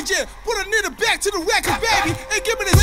Put a nigga back to the record, baby, and give me this.